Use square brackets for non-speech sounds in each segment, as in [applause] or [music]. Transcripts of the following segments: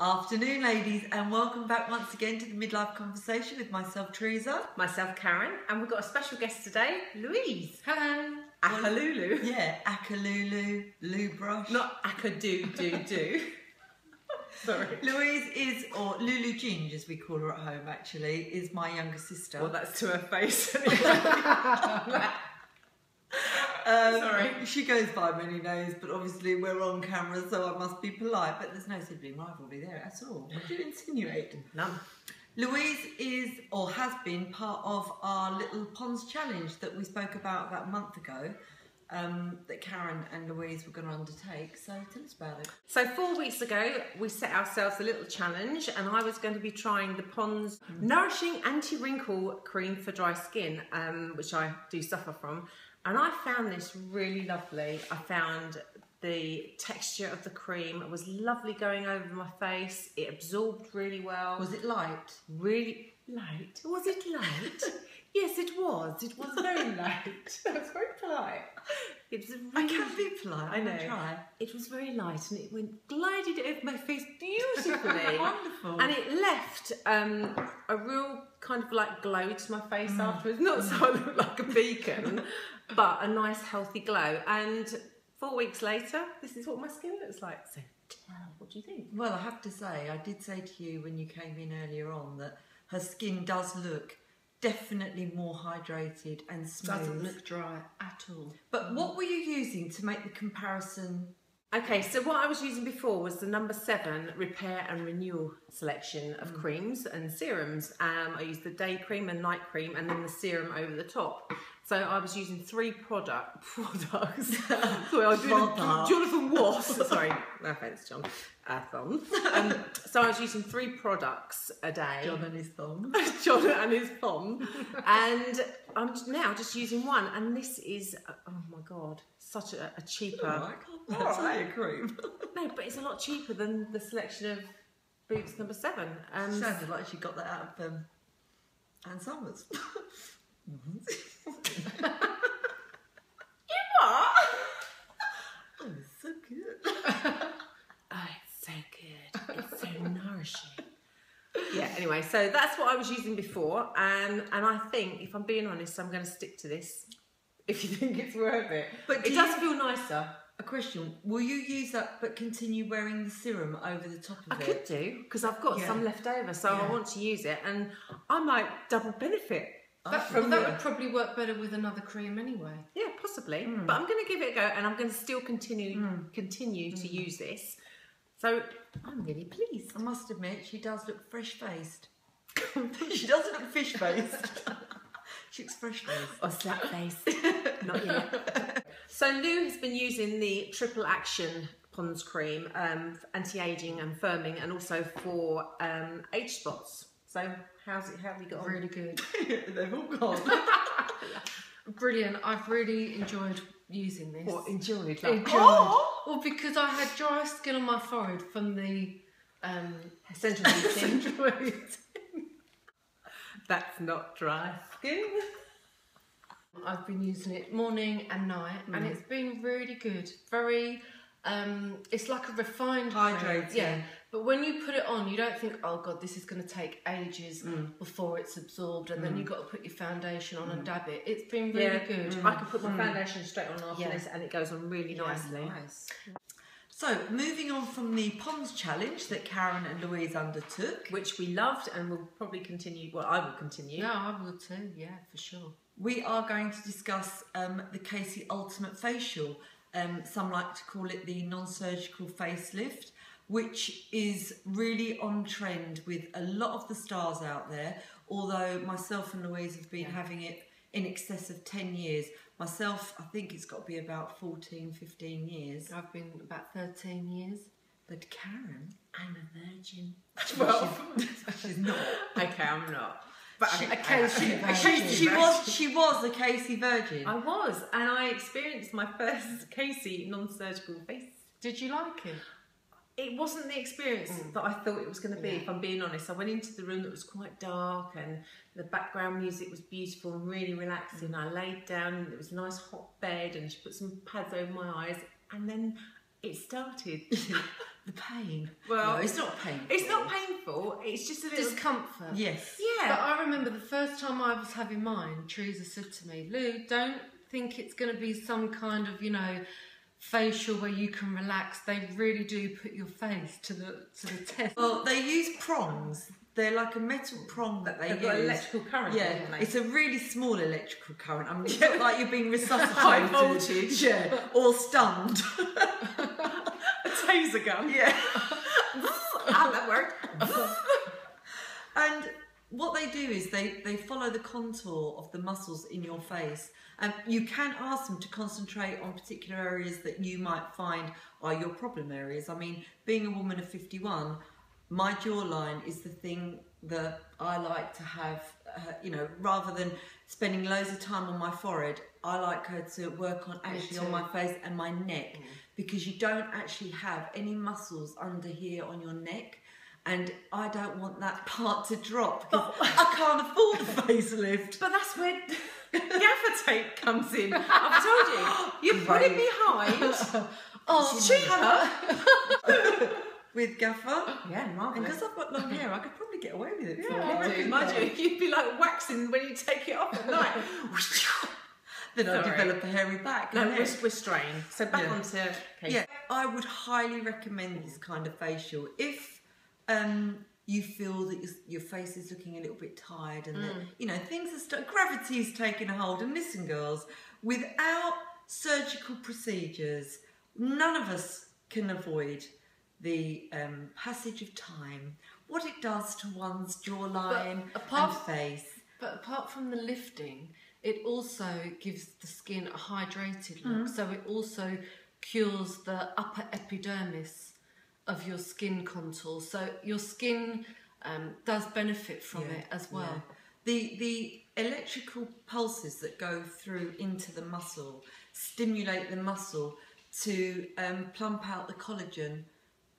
Afternoon, ladies, and welcome back once again to the midlife conversation with myself, Teresa. myself, Karen, and we've got a special guest today, Louise. Hello. Akalulu. Yeah, Akalulu, Lou Brush. Not Akadoo do do. [laughs] Sorry. Louise is, or Lulu Ginge as we call her at home actually, is my younger sister. Well, that's to her face. [laughs] [laughs] Um, Sorry. She goes by many names, but obviously we're on camera, so I must be polite. But there's no sibling rivalry there at all. What do you insinuate? None. Louise is or has been part of our little Ponds challenge that we spoke about about a month ago. Um, that Karen and Louise were going to undertake. So tell us about it. So four weeks ago, we set ourselves a little challenge, and I was going to be trying the Pond's nourishing anti-wrinkle cream for dry skin, um, which I do suffer from. And I found this really lovely. I found the texture of the cream it was lovely going over my face. It absorbed really well. Was it light? really light. Was it light? [laughs] yes, it was. It was very [laughs] light. That was very polite. It was I really, can be polite. I know. Try. It was very light, and it went glided over my face beautifully. [laughs] Wonderful. And it left um, a real kind of like glow to my face afterwards. Not so I looked like a beacon, but a nice healthy glow. And four weeks later, this is what my skin looks like. So tell, what do you think? Well, I have to say, I did say to you when you came in earlier on that her skin does look definitely more hydrated and smooth. Doesn't look dry at all. But what were you using to make the comparison? Okay, so what I was using before was the number seven repair and renewal selection of creams and serums. Um, I used the day cream and night cream, and then the serum over the top. So I was using three product [laughs] products. [laughs] Sorry, I was doing a. Jonathan Wass. [laughs] Sorry, no offense, John. Uh, thumb. Um, so I was using three products a day. John and his thumb. John and his thumb, and I'm now just using one. And this is, oh my god, such a, a cheaper. I can't a cream. No, but it's a lot cheaper than the selection of Boots number seven. Um, Sounded like she got that out of um, Ann Summers. What? oh, it's so good. Oh, it's so good. It's so [laughs] nourishing. Yeah. Anyway, so that's what I was using before, and and I think, if I'm being honest, I'm going to stick to this. If you think it's worth it, But it do does you- feel nicer. A question: Will you use that but continue wearing the serum over the top of I it? could do because I've got Yeah. some left over, so Yeah. I want to use it, and I might double benefit. That, that would probably work better with another cream anyway. Yeah, possibly. Hmm. But I'm going to give it a go, and I'm going to still continue continue to Hmm. use this. So I'm really pleased. I must admit, she does look fresh faced. [laughs] she doesn't look fish faced. [laughs] [laughs] she looks fresh faced. Or slap faced. Not yet. So Lou has been using the triple action Pond's cream, um, for anti-aging and firming, and also for um, age spots. So how's it? How have you got on? Really good. [laughs] They've all gone. [laughs] Brilliant. I've really enjoyed using this. What enjoyed? Like, Enjoyed. Oh! Well, because I had dry skin on my forehead from the um, Central [laughs] heating. That's not dry skin. I've been using it morning and night, and it's been really good. Very, um, it's like a refined. Hydrating. Yeah, but when you put it on, you don't think, "Oh God, this is going to take ages mm. before it's absorbed," and then mm. you've got to put your foundation on and mm. dab it. It's been really yeah, good. I can put my foundation straight on after Yeah. this, and it goes on really nicely. Nice. So, moving on from the Ponds challenge that Karen and Louise undertook, Which we loved, and will probably continue. Well, I will continue. No, I will too. Yeah, for sure. we are going to discuss um, the Caci Ultimate Facial. Um, some like to call it the non surgical facelift, which is really on trend with a lot of the stars out there. Although myself and Louise have been having it in excess of 10 years. Myself, I think it's got to be about 14, 15 years. I've been about thirteen years. But Karen, I'm a virgin. [laughs] well, she's not. Okay, I'm not. But She, I, Caci I- I- she, she was she was a Caci Virgin. I was, and I experienced my first Caci non-surgical face. Did you like it? It wasn't the experience mm. that I thought it was going to be. Yeah. If I'm being honest, I went into the room that was quite dark, and the background music was beautiful and really relaxing. Mm. I laid down, and there was a nice hot bed, and she put some pads over my eyes, and then it started. [laughs] the pain. Well, no, it's not painful. It's not painful. It's just a little. Discomfort. Yes. yeah. But I remember the first time I was having mine, Teresa said to me, Lou, don't think it's going to be some kind of, you know, facial where you can relax. They really do put your face to the to the test. Well, they use prongs. They're like a metal prong that they They've use. got electrical current. Yeah, haven't they? it's a really small electrical current. I mean, it's not like you're being [laughs] resuscitated. High voltage. Yeah, or stunned. [laughs] a taser gun. yeah. How [laughs] ah, that worked? And what they do is they, they follow the contour of the muscles in your face. And you can ask them to concentrate on particular areas that you might find are your problem areas. I mean, being a woman of 51, my jawline is the thing that I like to have, uh, you know, rather than spending loads of time on my forehead, I like her to work on actually on my face and my neck because you don't actually have any muscles under here on your neck. And I don't want that [laughs] part to drop because I can't afford a facelift. But that's where [laughs] gaffer tape comes in. I've told you. You put it behind. [laughs] Oh, cheaper. With gaffer. Yeah, And because I've got long hair, I could probably get away with it. Yeah, I do. you, you'd be like waxing when you take it off at night. Then I develop a hairy back. no, we're, we're straying. So back Yeah. onto Kate. Yeah, I would highly recommend this kind of facial if um, you feel that your, face is looking a little bit tired and Mm. that you know things are st- gravity is taking a hold. And listen, girls, without surgical procedures, none of us can avoid the um, passage of time. What it does to one's jawline and face. But apart from the lifting, it also gives the skin a hydrated look. So it also cures the upper epidermis of your skin contour. So your skin um, does benefit from Yeah, it as well. yeah. The the electrical pulses that go through into the muscle stimulate the muscle to um, plump out the collagen,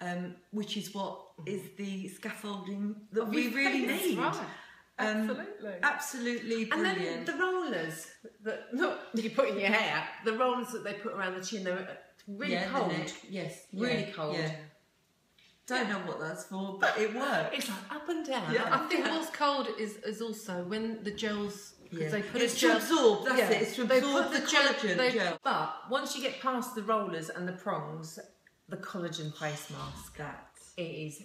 um, which is what is the scaffolding that we really need. right. Um, Absolutely. absolutely And brilliant. then the rollers that not [laughs] you put in your hair, the rollers that they put around the chin, they're really Yeah, cold. neck, Yes, Really yeah, cold. Don't know what that's for, but it works. It's like up and down. Yeah. I think what's cold is, is also when the gels, because Yeah. they put it's a to gel. absorb. That's Yeah, it. It's to they absorb put the, the gel- collagen they- gel. But once you get past the rollers and the prongs, the collagen face mask, That. it is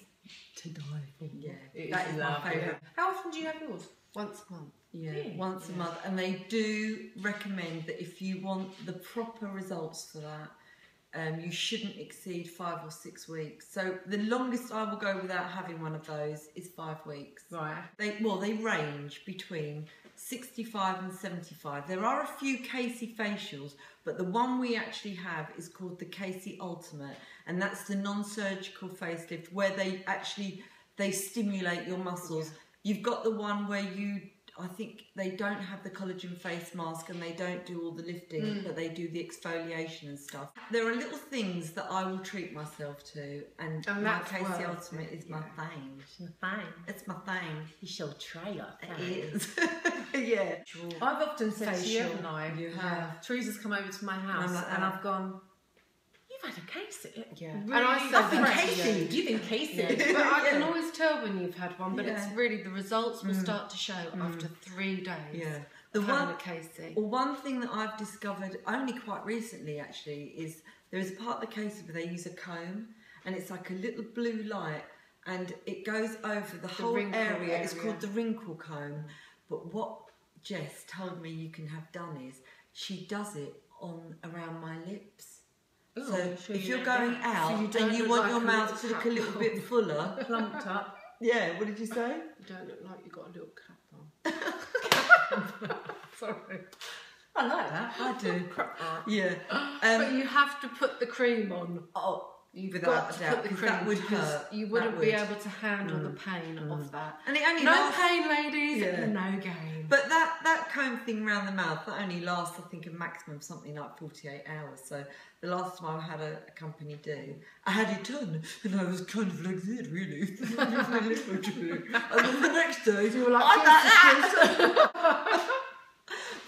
to die for. Yeah, It that is my favourite. How often do you have yours? Once a month. Yeah, Yeah. once a month, and they do recommend that if you want the proper results for that, um, you shouldn't exceed five or six weeks. So the longest I will go without having one of those is five weeks. Right. They well, they range between sixty-five and seventy-five. There are a few Caci facials, but the one we actually have is called the Caci Ultimate, and that's the non-surgical facelift where they actually they stimulate your muscles. You've got the one where you. I think they don't have the collagen face mask and they don't do all the lifting, mm. but they do the exfoliation and stuff. There are little things that I will treat myself to, and, And my that's Caci worth Ultimate is my thing. Fine. It's my thing. You shall try your It is. [laughs] yeah. I've often said to you, Facial. haven't I? You have. Teresa's come over to my house and, like that. I've gone, You've had a case. Yeah. Really And I said I've been that to fresh. Caci'd. You've been cased. But I can always tell when you've had one, but Yeah. it's really the results will mm. start to show mm. after three days. Yeah. The of one, a Caci. well, one thing that I've discovered only quite recently actually is there is a part of the case where they use a comb and it's like a little blue light and it goes over the, whole wrinkle area. It's called the wrinkle comb. But what Jess told me you can have done is she does it on around my lips. Ooh, so sure if you you're going get out you and you want like your mouth to look a little bit fuller, [laughs] Plumped up. yeah. What did you say? You don't look like you've got a little cap on. [laughs] [laughs] Sorry. I like that. I do. Yeah. but Um, you have to put the cream on. oh, You've Without got to doubt, put the 'cause cream that would because hurt. you That wouldn't be would. able to handle the mm, pain of mm. that. and it only No lasts pain, ladies. Yeah. No gain. But that that comb thing around the mouth that only lasts, I think, a maximum of something like forty-eight hours. So the last time I had a, a company do, I had it done, and I was kind of like that, really. and then the next day, you were like, I'm "Kiss, like that.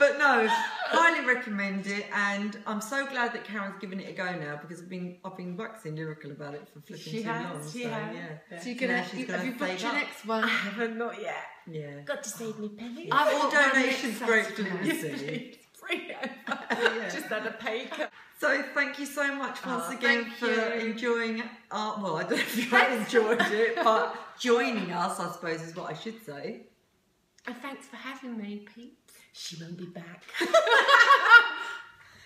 But no, highly recommend it, and I'm so glad that Karen's given it a go now because I've been I've been waxing lyrical about it for flipping She too has, long. she so has. yeah. So you're gonna, she's you, gonna have you booked your next one? I haven't not yet. Yeah. Got to save me penny. I've All donations next gratefully received. Bring it over. Yeah. Just had a pay cut. So thank you so much once Oh, again for you. enjoying our well, I don't know if you have enjoyed it, [laughs] but joining us, I suppose, is what I should say. And thanks for having me, Pete. She won't be back. [laughs]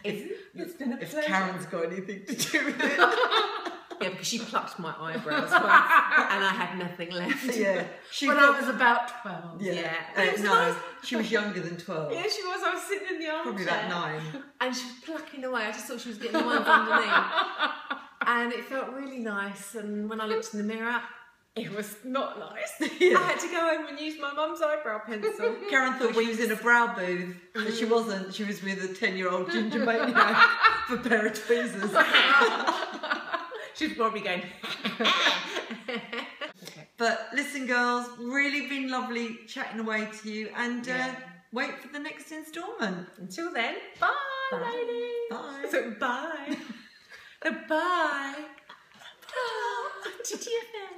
it's, it's been a If pleasure. Karen's got anything to do with it. [laughs] Yeah, because she plucked my eyebrows once, and I had nothing left. yeah. She When got, I was about 12. yeah. Yeah. It no, nice. she was younger than 12. Yeah, she was. I was sitting in the armchair. Probably about nine. And she was plucking away. I just thought she was getting the ones underneath. [laughs] And it felt really nice. And when I looked in the mirror, it was not nice. [laughs] Yeah. I had to go home and use my mum's eyebrow pencil. [laughs] Karen thought we was in a brow booth, but she wasn't. She was with a 10 year old ginger maniac [laughs] for a pair of tweezers. She's probably going. But listen, girls, really been lovely chatting away to you, and uh, wait for the next instalment. Until then, bye, Bye. ladies. Bye. So bye. bye. Bye. TTFN.